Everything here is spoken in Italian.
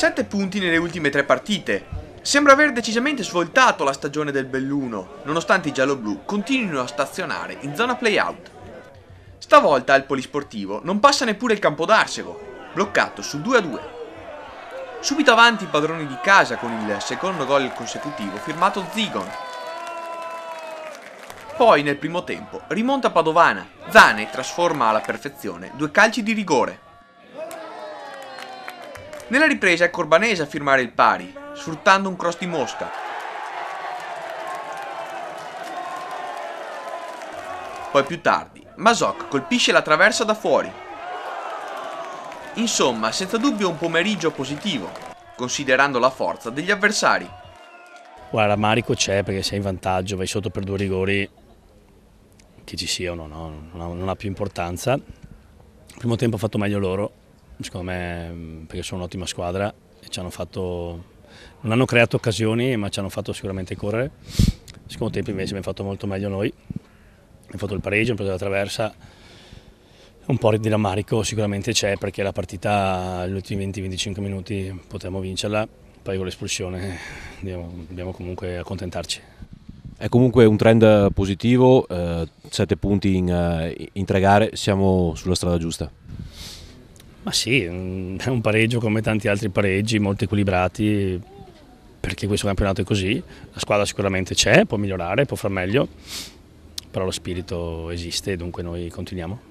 7 punti nelle ultime tre partite. Sembra aver decisamente svoltato la stagione del Belluno, nonostante i gialloblu continuino a stazionare in zona playout. Stavolta il polisportivo non passa neppure il Campodarsego, bloccato su 2-2. Subito avanti i padroni di casa con il secondo gol consecutivo firmato Zigon. Poi nel primo tempo rimonta Padovana, Zane trasforma alla perfezione due calci di rigore. Nella ripresa è Corbanese a firmare il pari, sfruttando un cross di Mosca. Poi più tardi, Masoc colpisce la traversa da fuori. Insomma, senza dubbio un pomeriggio positivo, considerando la forza degli avversari. Guarda, Marico c'è perché sei in vantaggio, vai sotto per due rigori, che ci siano, no? non, ha, non ha più importanza. Il primo tempo ha fatto meglio loro, secondo me perché sono un'ottima squadra e ci hanno fatto, non hanno creato occasioni ma ci hanno fatto sicuramente correre. Il secondo tempo invece abbiamo fatto molto meglio noi, abbiamo fatto il pareggio, abbiamo preso la traversa, un po' di rammarico sicuramente c'è perché la partita negli ultimi 20-25 minuti potevamo vincerla, poi con l'espulsione dobbiamo comunque accontentarci. È comunque un trend positivo, eh, sette punti in, eh, in tre gare, siamo sulla strada giusta. Ma sì, mm, è un pareggio come tanti altri pareggi, molto equilibrati, perché questo campionato è così. La squadra sicuramente c'è, può migliorare, può far meglio, però lo spirito esiste e dunque noi continuiamo.